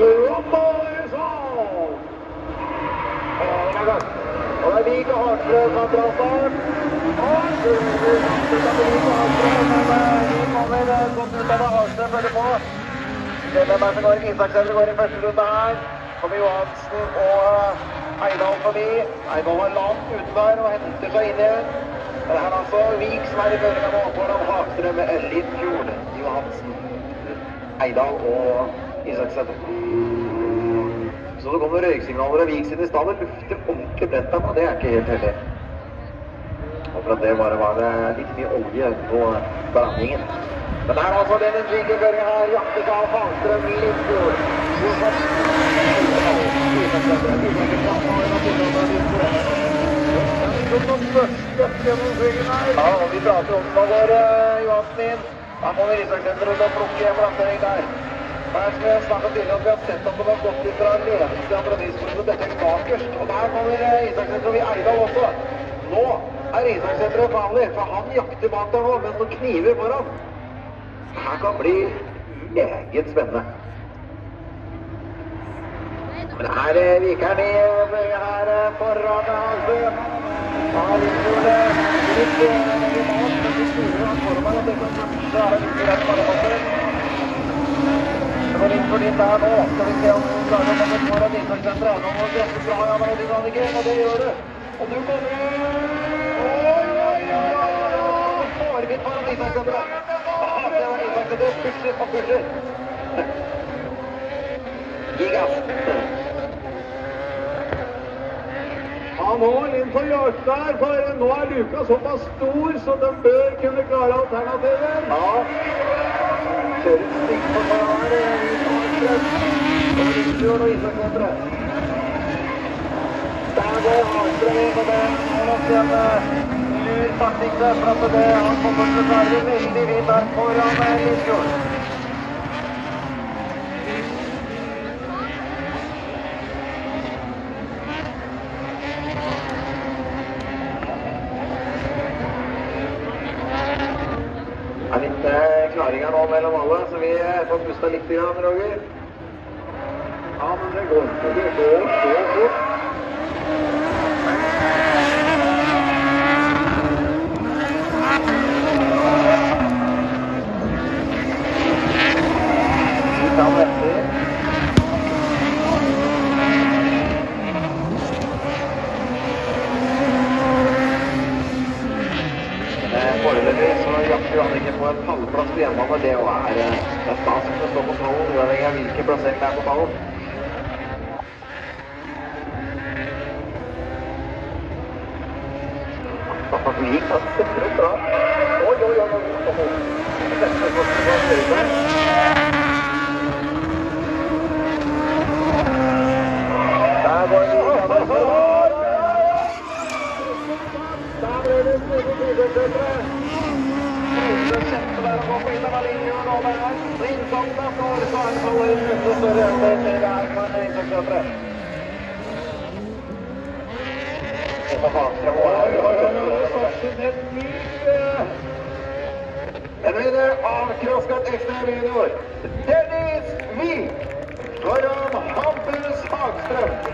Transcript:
Rumble is on! Det er Vik og Hartstrøm som drar start. Men vi kommer ut av. Hartstrøm følger på. Stellerberg går i Isaksen går i første runde her. Kommer Johansen og Eidal forbi. Eidal er langt ute der og henter seg inn igjen. Det er altså Vik som er i føringa nå foran Hagstrøm, Lindfjord, Johansen, Eidal og Isaksen. Så det kommer røyksignaler av Vik sine stedet. Lufter ordentlig brent der, men det er ikke helt heldig. Håper at det bare var litt mye olje på blandingen. Men det er altså den Vik i her. Jaktes av Hagstrøm, Lindfjord. Ja, og vi prater om hva går Johansen inn. Da må vi Risakssenteret og plukke en plassering der. Det er som snakket tidligere om, vi har sett at det har gått fra ledelse av Bradisborg og dette er bakerst. Og der kommer Isakssenteret vi Eidal også. Nå er Isakssenteret farlig, for han jakter bak der nå, mens noen kniver foran. Her kan bli meget spennende. Men her viker de her foran altså. Ja, Lindfjord litt i mat, men de store har foran meg, og det kan kanskje være litt rett ballepasser. Var Lindfjord inn der nå. Skal vi se om hun klarer å komme foran Isakssenteret. Nå må du treffe bra, kan ikke, og det gjør du. Og du kommer Oi, oi, oi! Hårvidt foran Isakssenteret. Det var Isakssenteret. Pusher og pusher. Gi gass. Han har inn på Hjartstad, for nå er luka såpass stor, så den bør kunne klare alternativet. Ja. Kjører stikk på her. Og Lindfjord og Isakssenteret. Der går Hagstrøm inn, og det er nok en lur taktikk der, for at det, han kommer til å klare veldig vidt der foran Lindfjord. Det er litt klaringer nå mellom alle, så vi får pusta litt, grann, Roger. Ja, men det går. Det går så fort. Vi kan vente. Eh, Foreløpig så jakter jo Anniken på en pallplass på hjemmebane. Det jo er, eh, det er stas å stå på pallen, uavhengig av hvilken plassering det er på pallen. Vi gikk da setter bra. Oi, oi, er å Der går det. Der ble det En vinner av Crosscut Extra Junior. Dennis Vik foran Hampus Hagstrøm.